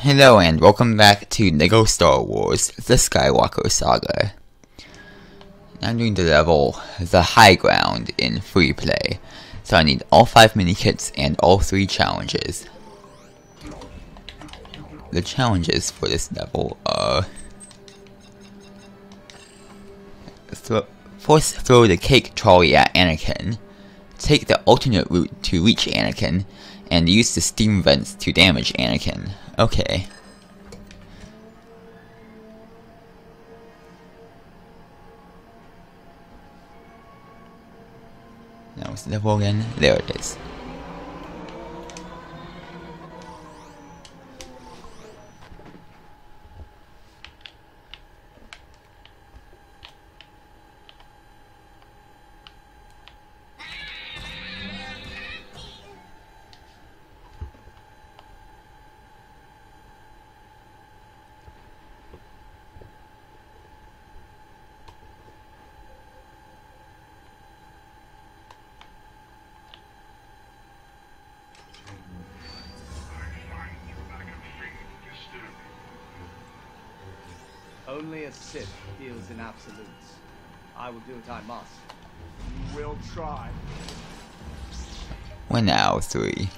Hello and welcome back to LEGO Star Wars The Skywalker Saga. I'm doing the level The High Ground in free play, so I need all 5 mini kits and all 3 challenges. The challenges for this level are thro Force throw the cake trolley at Anakin, take the alternate route to reach Anakin, and use the steam vents to damage Anakin. Okay. Now what's the level again? There it is. Only a Sith deals in absolutes. I will do what I must. We'll try. One now, three.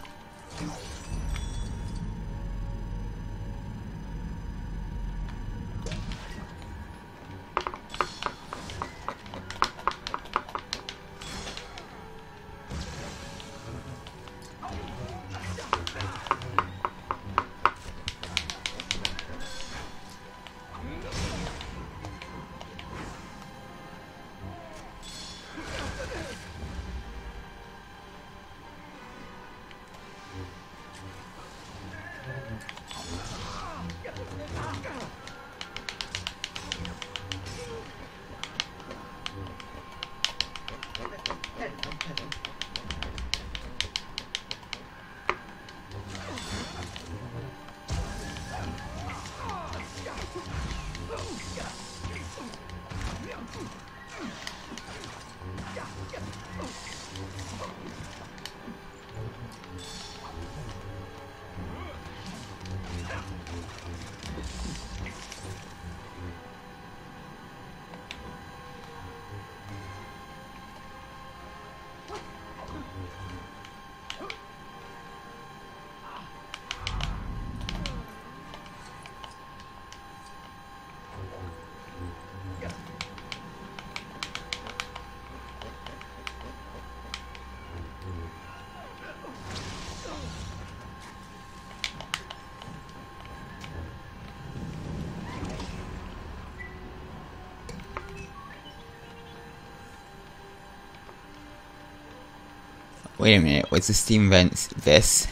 Wait a minute, was the steam vents this?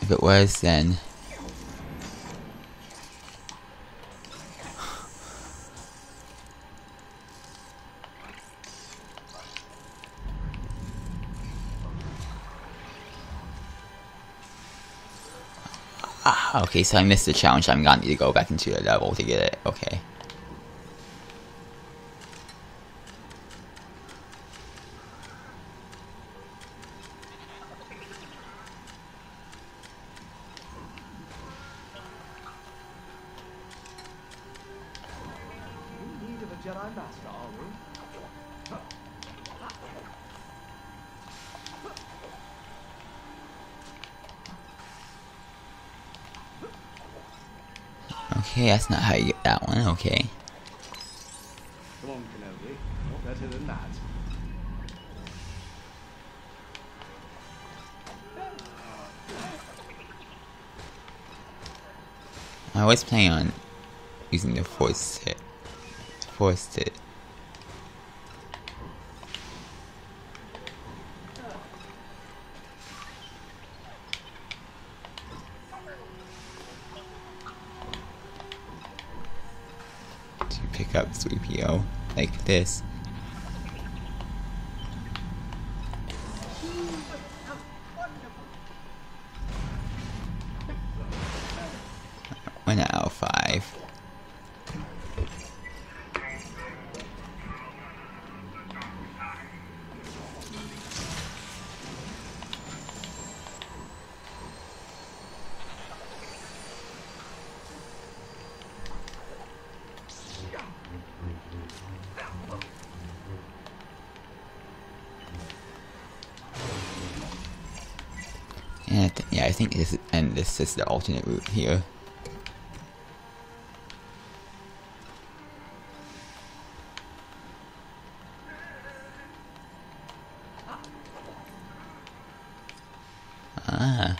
If it was, then... Ah, okay, so I missed the challenge. I'm gonna need to go back into the level to get it. Okay. Need of a Jedi Master, are? Okay, that's not how you get that one. Okay. Come on, Kenobi. Not better than that. I was planning on using the force hit. Force hit. To pick up 3PO like this. Think this and this is the alternate route here. Ah.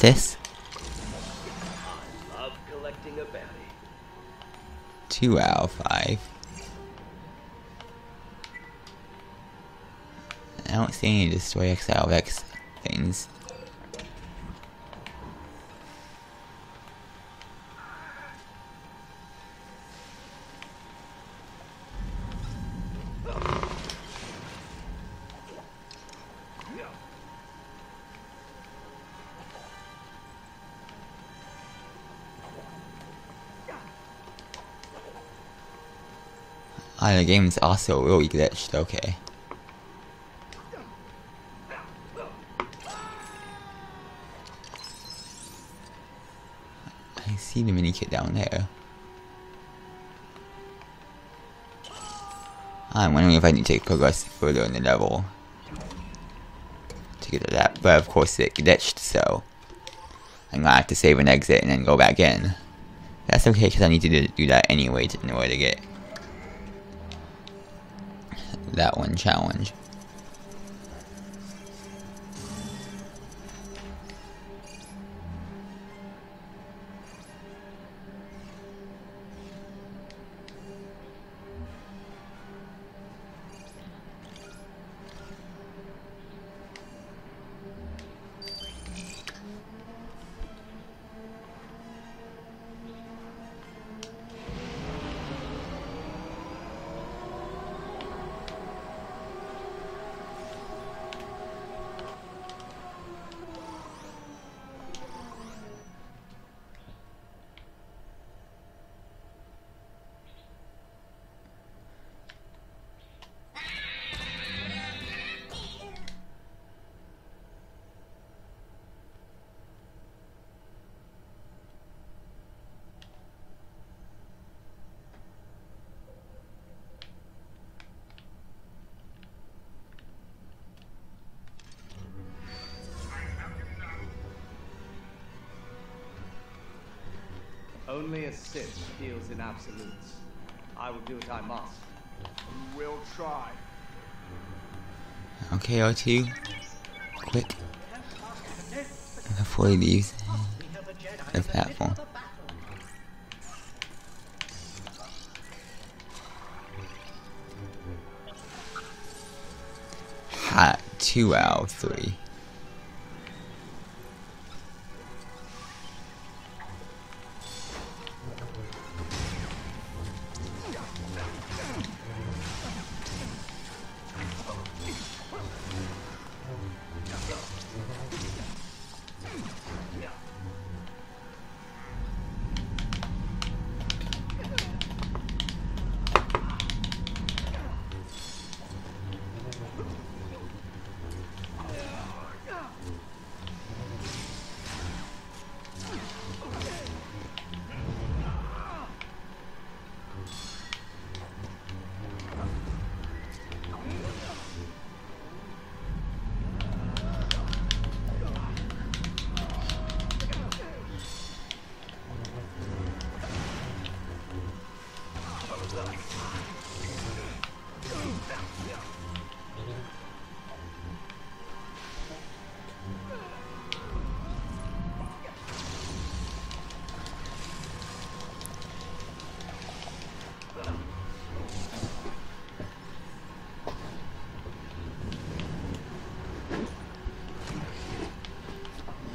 This. Collecting a bounty. Two out of five. I don't see any destroy X X things. Ah, the game's also really glitched, okay. I see the mini kit down there. I'm wondering if I need to progress further in the level to get to that, but of course it glitched, so I'm gonna have to save and exit and then go back in. That's okay, because I need to do, do that anyway to, in order to get that one challenge. Only a Sith deals in absolutes. I will do what I must. We will try. Okay, R2. Quick. Before he leaves the platform. Hot 2 out of 3.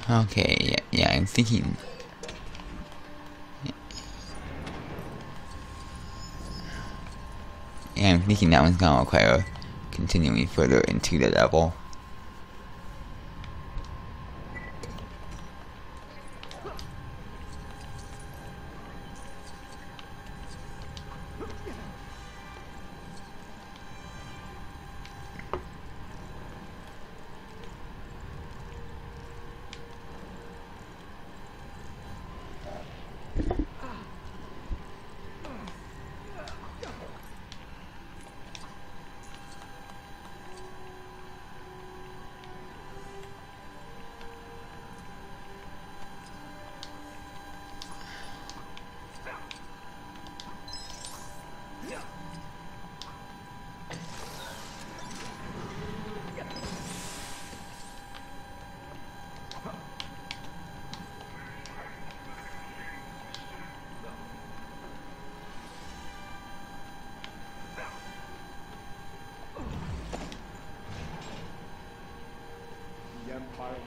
Okay, yeah, yeah, I'm thinking. Yeah, I'm thinking that one's gonna require continuing further into the level.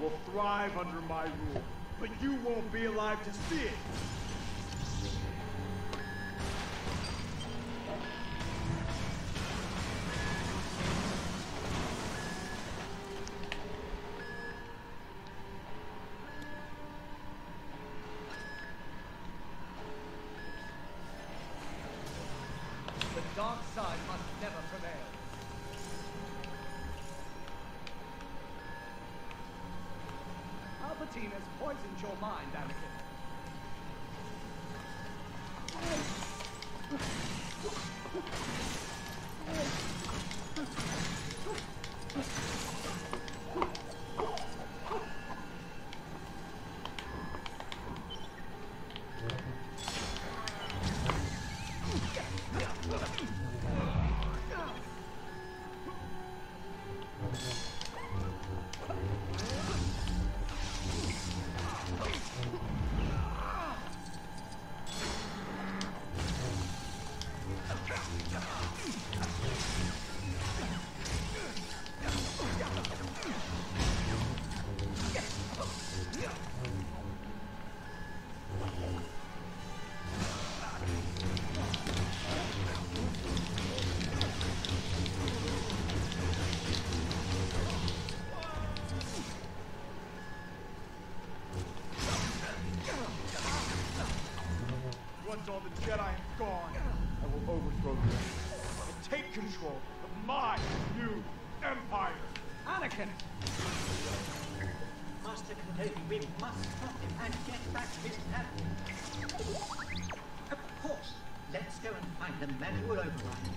Will thrive under my rule, but you won't be alive to see it. And get back his tablet. Of course. Let's go and find the manual override.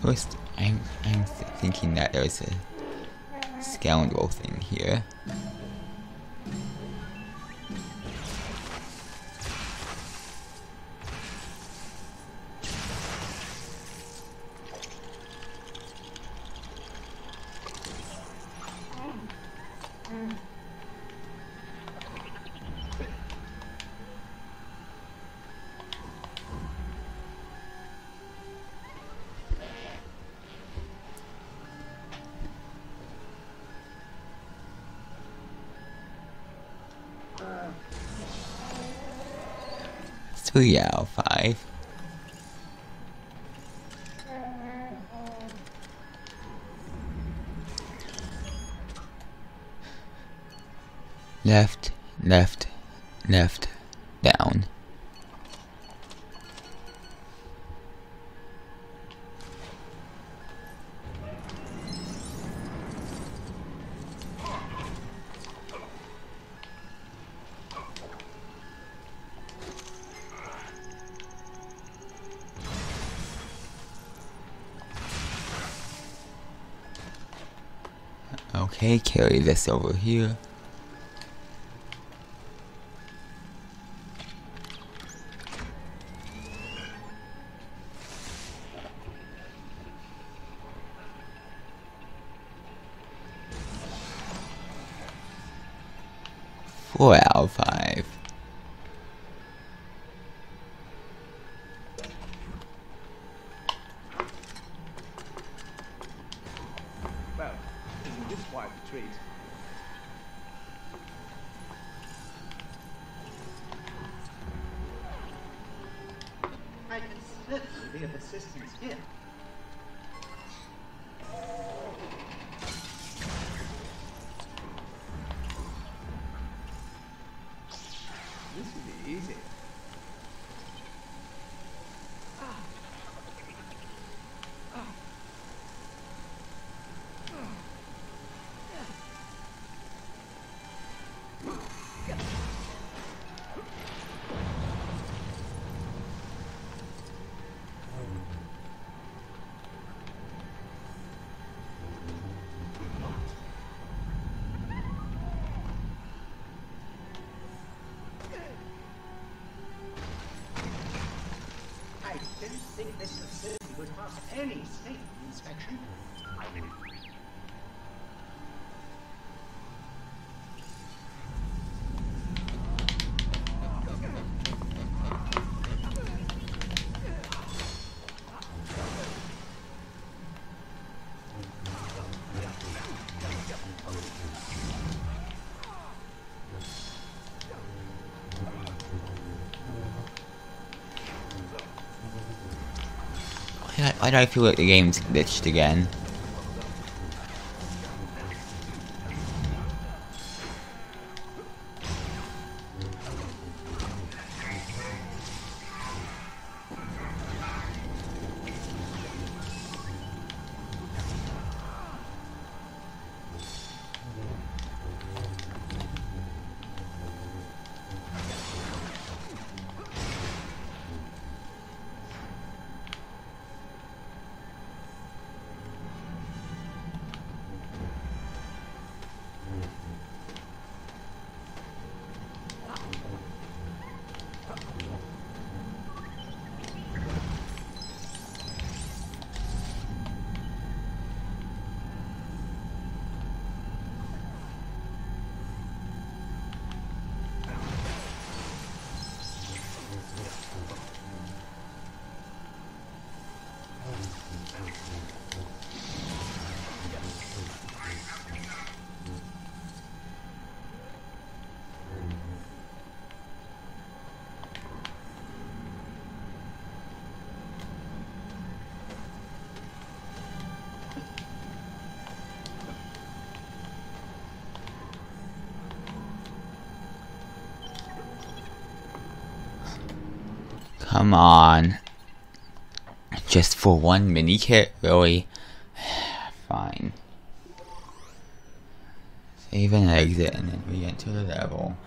First, I'm, I'm thinking that there's a scoundrel thing here. Three out five. Left, left, left, down. Carry this over here. Four out of five. Would pass any safety inspection. I, do I feel like the game's glitched again? Come on. Just for one mini kit, really? Fine. Save and exit and then we enter the level.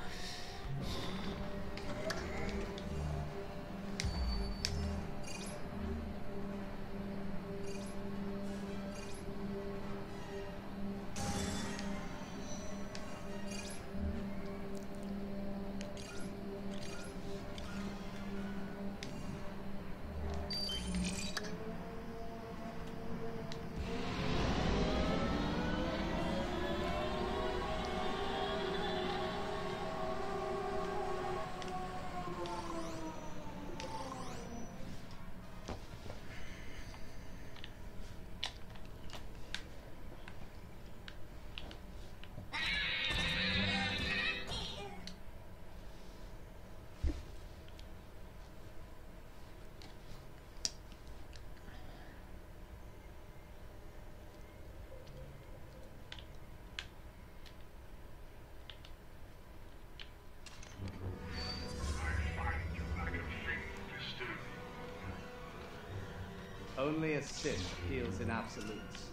Only a Sith deals in absolutes.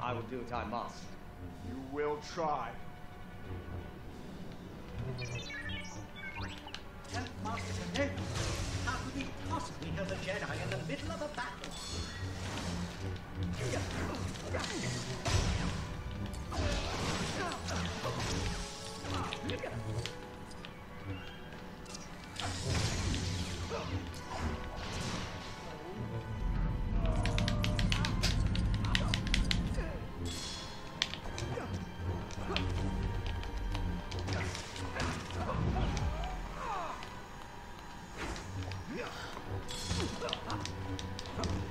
I will do what I must. You will try. Tell Master Kenobi, how could we possibly have a Jedi in the middle of a battle? Let Huh.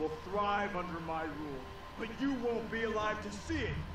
Will thrive under my rule, but you won't be alive to see it.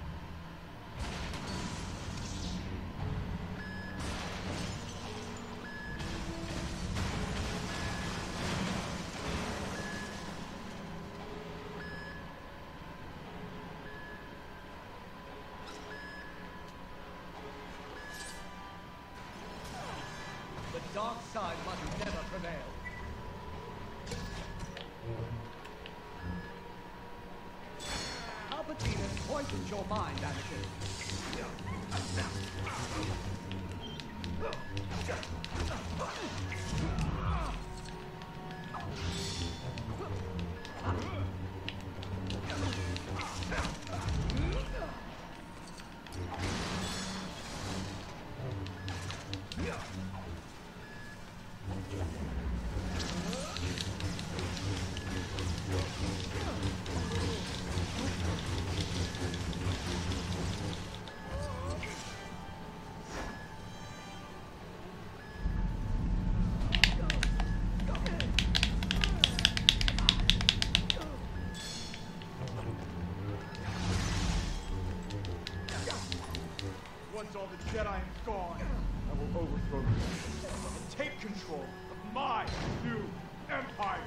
The Jedi is gone, I will overthrow you and take control of my new empire.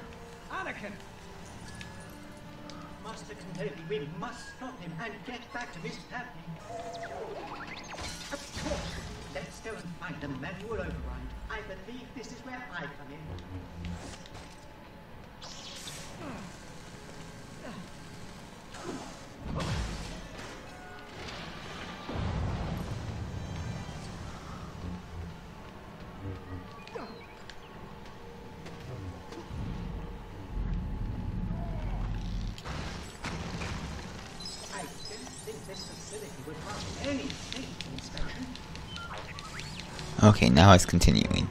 Anakin! Master Kenobi, we must stop him and get back to Miss Padme. Of course. Let's go and find the manual override. I believe this is where I come in. Okay, now it's continuing.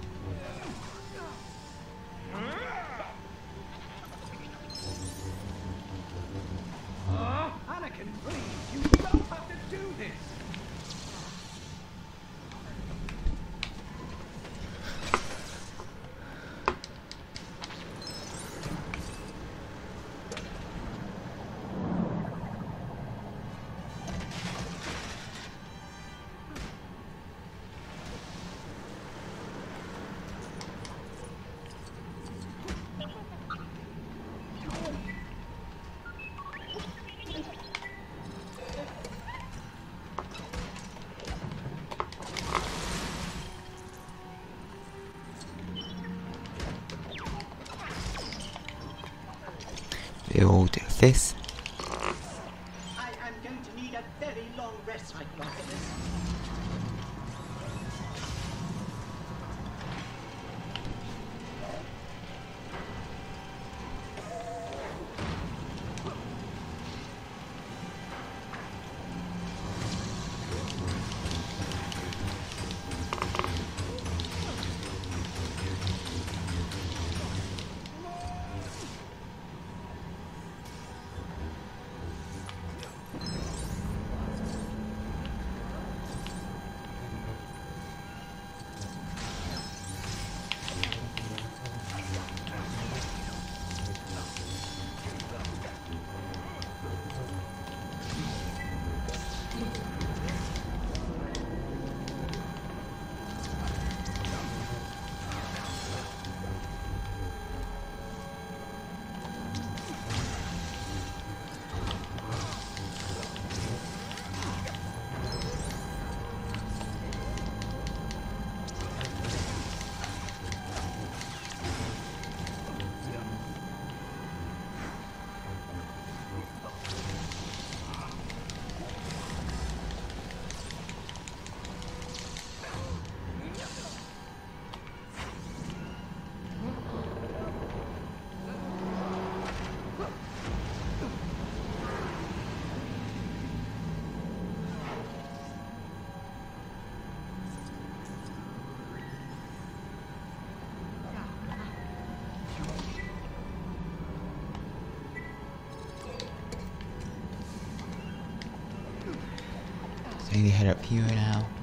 Build this. So they head up here now.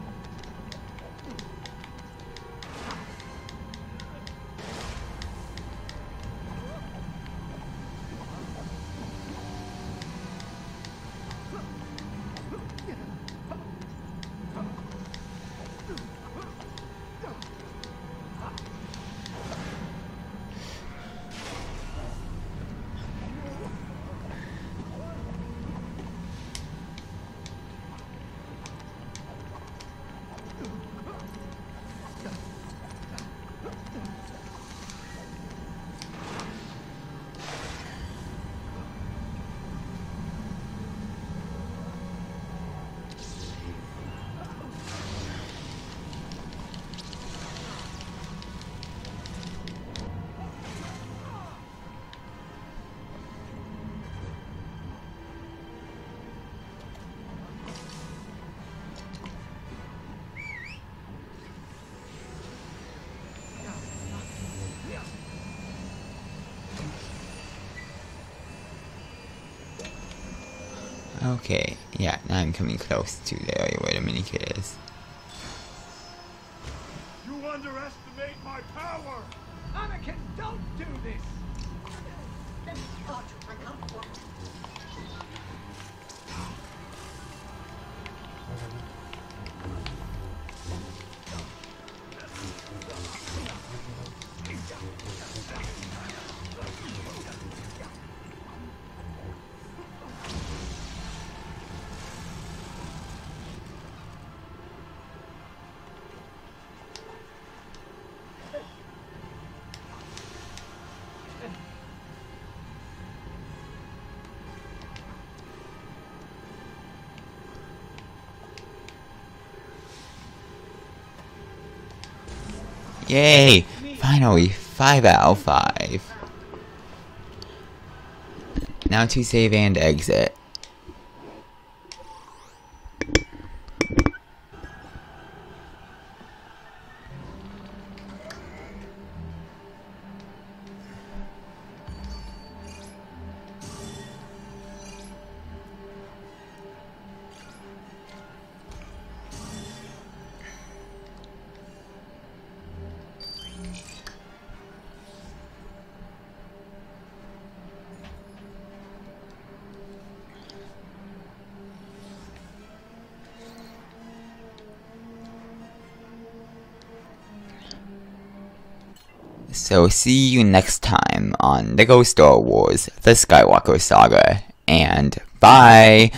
Okay, yeah, now I'm coming close to the area where the mini kit is. You underestimate my power! Anakin, don't do this! Let me start you. I can't Yay! Finally, 5 out of 5. Now to save and exit. So see you next time on LEGO Star Wars The Skywalker Saga, and bye!